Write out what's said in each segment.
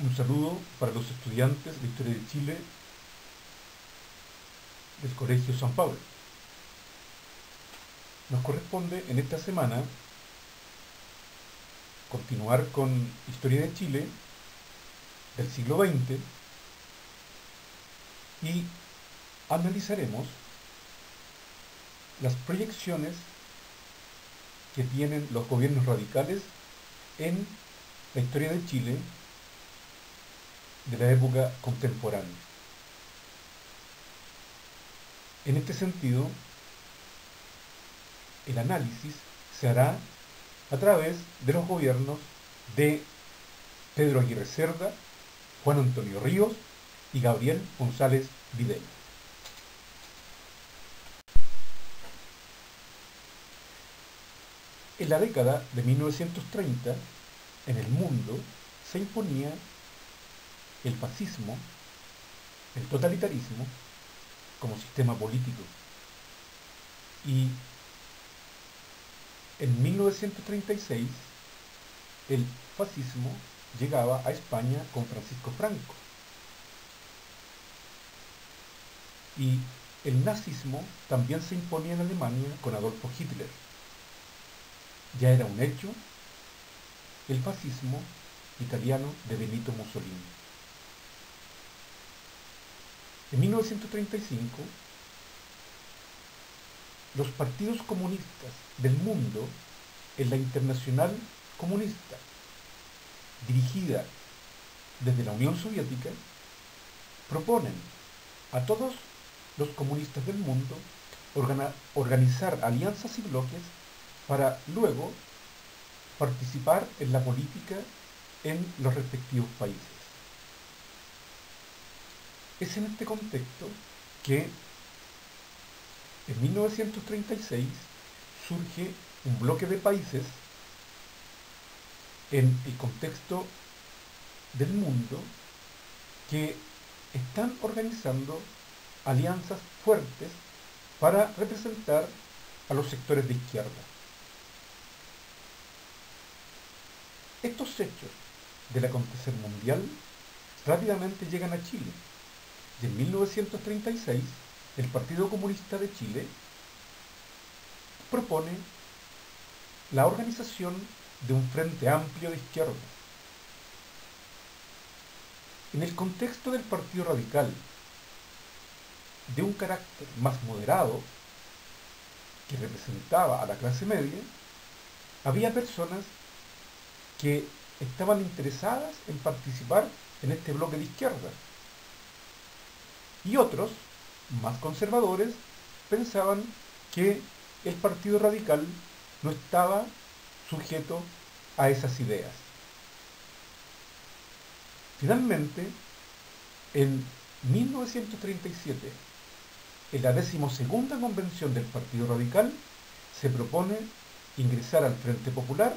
Un saludo para los estudiantes de Historia de Chile del Colegio San Pablo. Nos corresponde en esta semana continuar con Historia de Chile del siglo XX y analizaremos las proyecciones que tienen los gobiernos radicales en la historia de Chile de la época contemporánea. En este sentido, el análisis se hará a través de los gobiernos de Pedro Aguirre Cerda, Juan Antonio Ríos y Gabriel González Videla. En la década de 1930, en el mundo se imponía el fascismo, el totalitarismo, como sistema político. Y en 1936 el fascismo llegaba a España con Francisco Franco. Y el nazismo también se imponía en Alemania con Adolfo Hitler. Ya era un hecho el fascismo italiano de Benito Mussolini. En 1935, los partidos comunistas del mundo en la Internacional Comunista, dirigida desde la Unión Soviética, proponen a todos los comunistas del mundo organizar alianzas y bloques para luego participar en la política en los respectivos países. Es en este contexto que en 1936 surge un bloque de países en el contexto del mundo que están organizando alianzas fuertes para representar a los sectores de izquierda. Estos hechos del acontecer mundial rápidamente llegan a Chile en 1936 el Partido Comunista de Chile propone la organización de un frente amplio de izquierda. En el contexto del Partido Radical, de un carácter más moderado, que representaba a la clase media, había personas que estaban interesadas en participar en este bloque de izquierda y otros, más conservadores, pensaban que el Partido Radical no estaba sujeto a esas ideas. Finalmente, en 1937, en la decimosegunda convención del Partido Radical, se propone ingresar al Frente Popular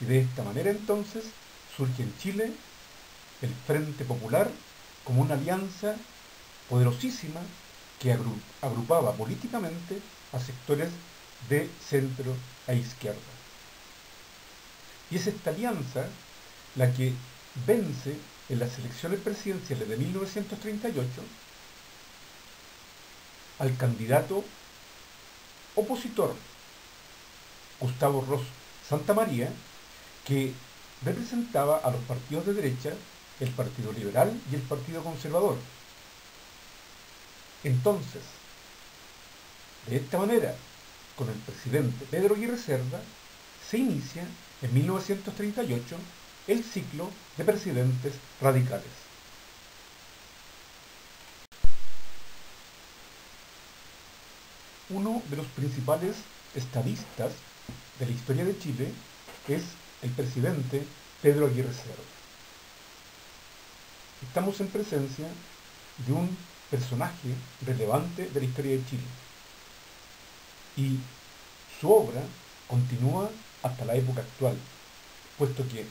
y de esta manera entonces surge en Chile el Frente Popular como una alianza poderosísima que agrupaba políticamente a sectores de centro e izquierda. Y es esta alianza la que vence en las elecciones presidenciales de 1938 al candidato opositor Gustavo Ross Santamaría, que representaba a los partidos de derecha, el Partido Liberal y el Partido Conservador, entonces, de esta manera, con el presidente Pedro Aguirre Cerda, se inicia en 1938 el ciclo de presidentes radicales. Uno de los principales estadistas de la historia de Chile es el presidente Pedro Aguirre Cerda. Estamos en presencia de un personaje relevante de la historia de Chile. Y su obra continúa hasta la época actual, puesto que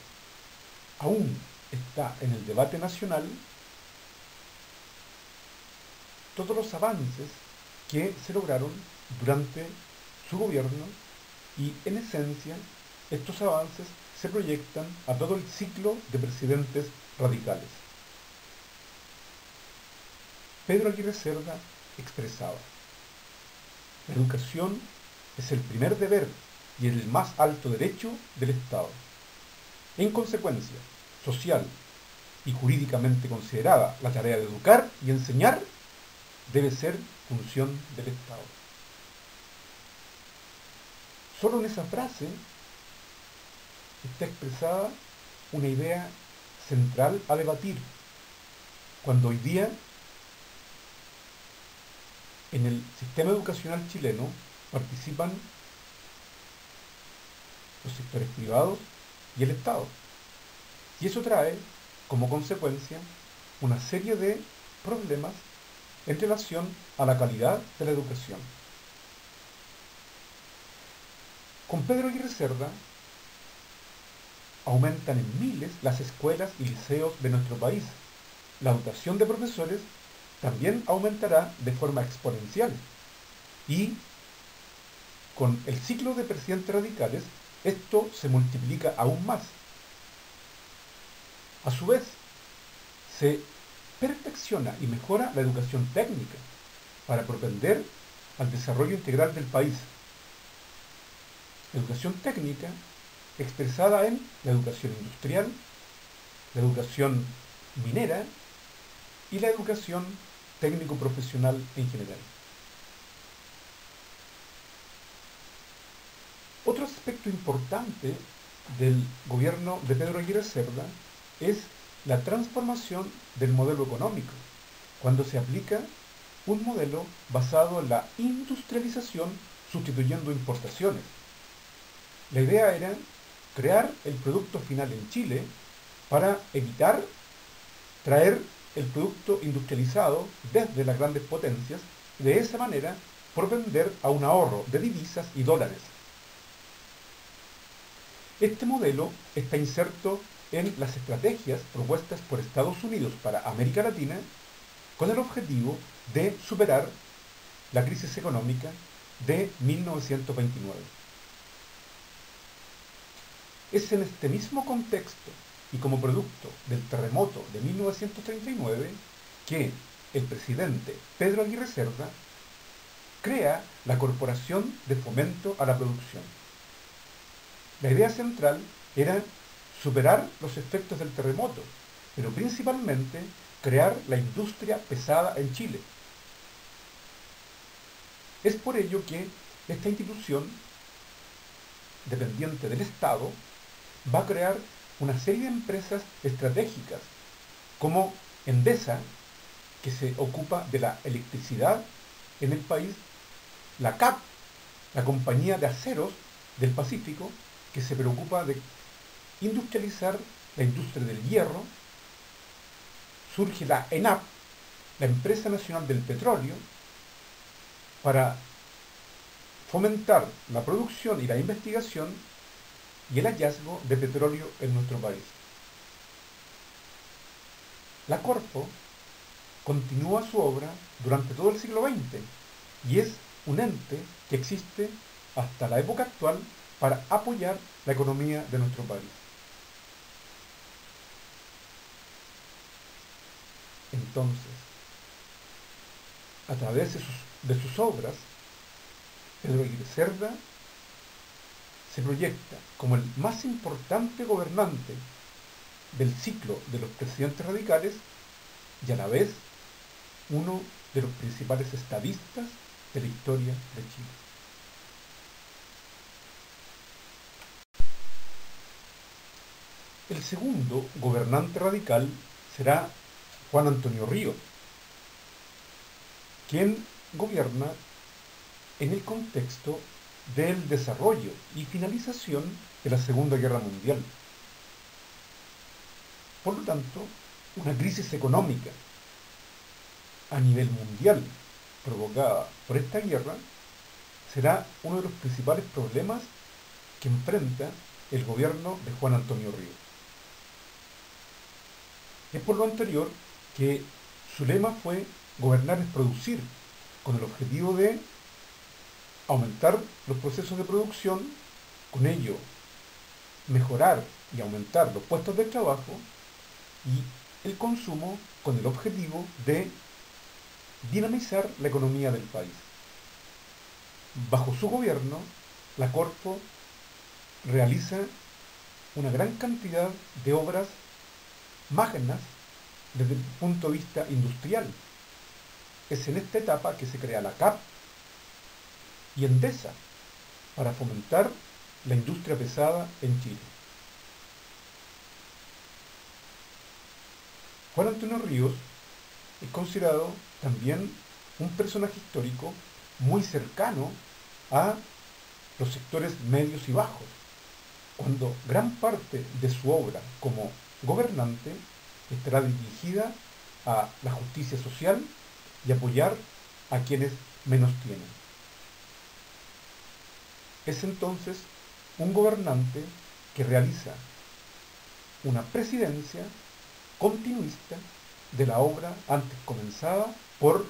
aún está en el debate nacional todos los avances que se lograron durante su gobierno y en esencia estos avances se proyectan a todo el ciclo de presidentes radicales. Pedro Aguirre Cerda expresaba, la educación es el primer deber y el más alto derecho del Estado. En consecuencia, social y jurídicamente considerada la tarea de educar y enseñar debe ser función del Estado. Solo en esa frase está expresada una idea central a debatir, cuando hoy día en el sistema educacional chileno participan los sectores privados y el Estado. Y eso trae como consecuencia una serie de problemas en relación a la calidad de la educación. Con Pedro Aguirre Cerda aumentan en miles las escuelas y liceos de nuestro país. La dotación de profesores también aumentará de forma exponencial. Y con el ciclo de presidentes radicales, esto se multiplica aún más. A su vez, se perfecciona y mejora la educación técnica para propender al desarrollo integral del país. Educación técnica expresada en la educación industrial, la educación minera y la educación técnico-profesional en general. Otro aspecto importante del gobierno de Pedro Aguirre Cerda es la transformación del modelo económico, cuando se aplica un modelo basado en la industrialización sustituyendo importaciones. La idea era crear el producto final en Chile para evitar traer el producto industrializado desde las grandes potencias de esa manera propender a un ahorro de divisas y dólares. Este modelo está inserto en las estrategias propuestas por Estados Unidos para América Latina con el objetivo de superar la crisis económica de 1929. Es en este mismo contexto y como producto del terremoto de 1939 que el presidente Pedro Aguirre Cerda crea la Corporación de Fomento a la Producción. La idea central era superar los efectos del terremoto, pero principalmente crear la industria pesada en Chile. Es por ello que esta institución, dependiente del Estado, va a crear una serie de empresas estratégicas, como Endesa, que se ocupa de la electricidad en el país, la CAP, la compañía de aceros del Pacífico, que se preocupa de industrializar la industria del hierro, surge la ENAP, la Empresa Nacional del Petróleo, para fomentar la producción y la investigación y el hallazgo de petróleo en nuestro país. La Corpo continúa su obra durante todo el siglo XX y es un ente que existe hasta la época actual para apoyar la economía de nuestro país. Entonces, a través de sus, de sus obras, Pedro Aguirre Cerda se proyecta como el más importante gobernante del ciclo de los presidentes radicales y a la vez uno de los principales estadistas de la historia de Chile. El segundo gobernante radical será Juan Antonio Río, quien gobierna en el contexto del desarrollo y finalización de la Segunda Guerra Mundial. Por lo tanto, una crisis económica a nivel mundial provocada por esta guerra será uno de los principales problemas que enfrenta el gobierno de Juan Antonio Río. Es por lo anterior que su lema fue gobernar es producir, con el objetivo de aumentar los procesos de producción, con ello mejorar y aumentar los puestos de trabajo y el consumo con el objetivo de dinamizar la economía del país. Bajo su gobierno, la Corpo realiza una gran cantidad de obras magnas desde el punto de vista industrial. Es en esta etapa que se crea la CAP y Endesa para fomentar la industria pesada en Chile. Juan Antonio Ríos es considerado también un personaje histórico muy cercano a los sectores medios y bajos, cuando gran parte de su obra como gobernante estará dirigida a la justicia social y apoyar a quienes menos tienen. Es entonces un gobernante que realiza una presidencia continuista de la obra antes comenzada por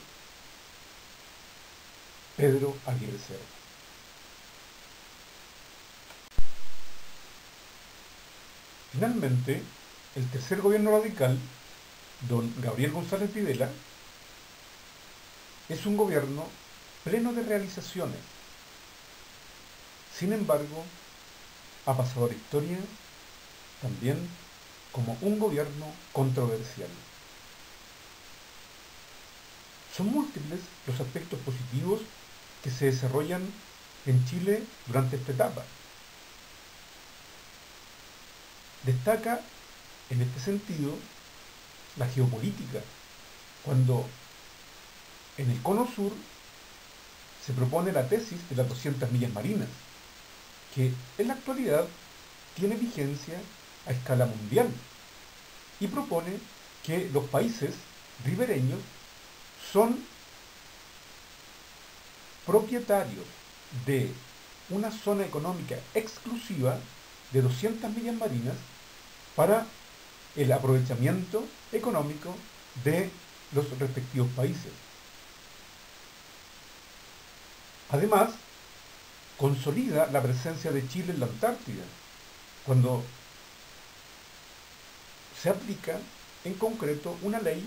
Pedro Aguirre Cerda. Finalmente, el tercer gobierno radical, don Gabriel González Videla, es un gobierno pleno de realizaciones. Sin embargo, ha pasado a la historia también como un gobierno controversial. Son múltiples los aspectos positivos que se desarrollan en Chile durante esta etapa. Destaca en este sentido la geopolítica, cuando en el cono sur se propone la tesis de las 200 millas marinas, que en la actualidad tiene vigencia a escala mundial y propone que los países ribereños son propietarios de una zona económica exclusiva de 200 millas marinas para el aprovechamiento económico de los respectivos países. Además, consolida la presencia de Chile en la Antártida, cuando se aplica en concreto una ley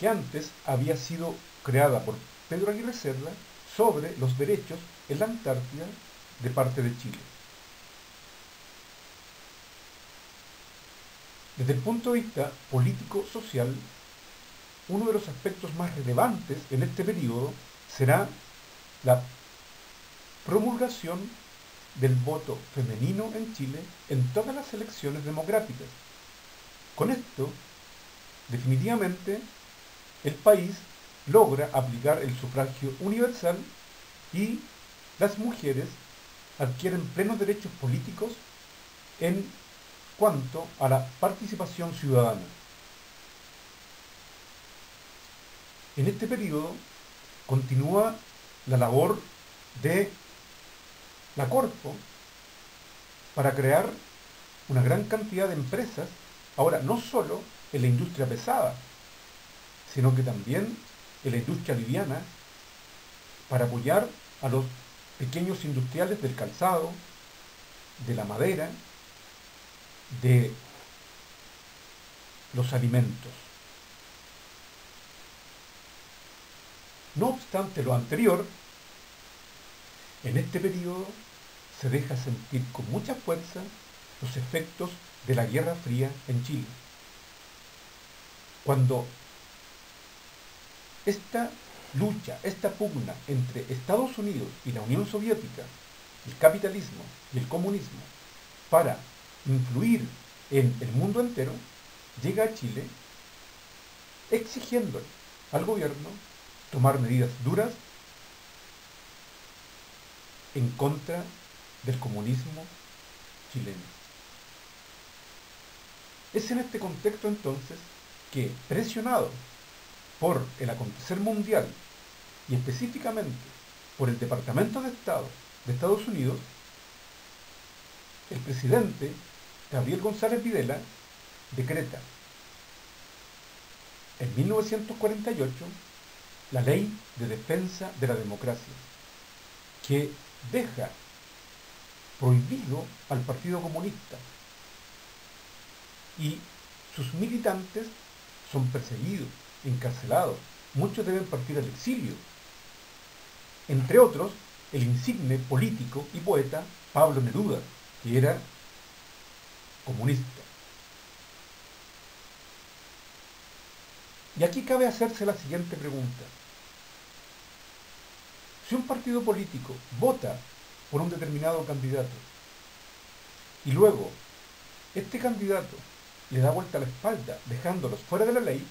que antes había sido creada por Pedro Aguirre Cerda sobre los derechos en la Antártida de parte de Chile. Desde el punto de vista político-social, uno de los aspectos más relevantes en este periodo será la promulgación del voto femenino en Chile en todas las elecciones democráticas. Con esto, definitivamente, el país logra aplicar el sufragio universal y las mujeres adquieren plenos derechos políticos en cuanto a la participación ciudadana. En este periodo continúa la labor de la Corpo para crear una gran cantidad de empresas, ahora no solo en la industria pesada, sino que también en la industria liviana, para apoyar a los pequeños industriales del calzado, de la madera, de los alimentos. No obstante lo anterior, en este periodo se deja sentir con mucha fuerza los efectos de la Guerra Fría en Chile. Cuando esta lucha, esta pugna entre Estados Unidos y la Unión Soviética, el capitalismo y el comunismo, para influir en el mundo entero, llega a Chile exigiéndole al gobierno tomar medidas duras en contra del comunismo chileno. Es en este contexto entonces que, presionado por el acontecer mundial y específicamente por el Departamento de Estado de Estados Unidos, el presidente Gabriel González Videla decreta en 1948 la Ley de Defensa de la Democracia, que deja prohibido al Partido Comunista y sus militantes son perseguidos, encarcelados, muchos deben partir al exilio. Entre otros, el insigne político y poeta Pablo Neruda, que era comunista. Y aquí cabe hacerse la siguiente pregunta. Si un partido político vota por un determinado candidato y luego este candidato le da vuelta a la espalda dejándolos fuera de la ley,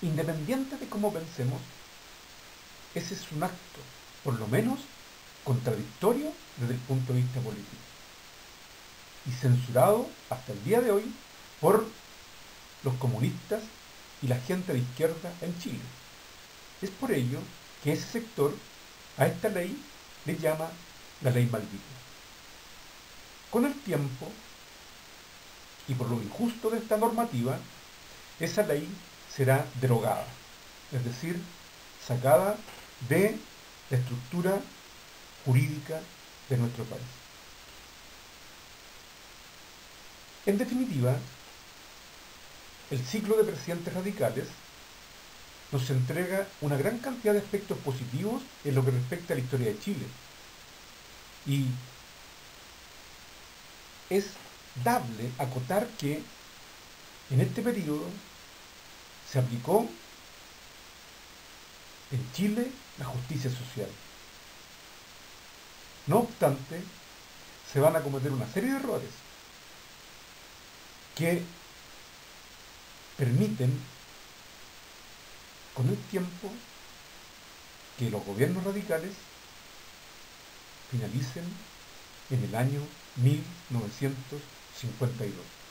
independiente de cómo pensemos, ese es un acto, por lo menos, contradictorio desde el punto de vista político y censurado hasta el día de hoy por los comunistas y la gente de izquierda en Chile. Es por ello que ese sector a esta ley le llama la ley maldita. Con el tiempo, y por lo injusto de esta normativa, esa ley será derogada, es decir, sacada de la estructura jurídica de nuestro país. En definitiva, el ciclo de presidentes radicales nos entrega una gran cantidad de aspectos positivos en lo que respecta a la historia de Chile. Y es dable acotar que en este periodo se aplicó en Chile la justicia social. No obstante, se van a cometer una serie de errores que permiten con el tiempo que los gobiernos radicales finalicen en el año 1952.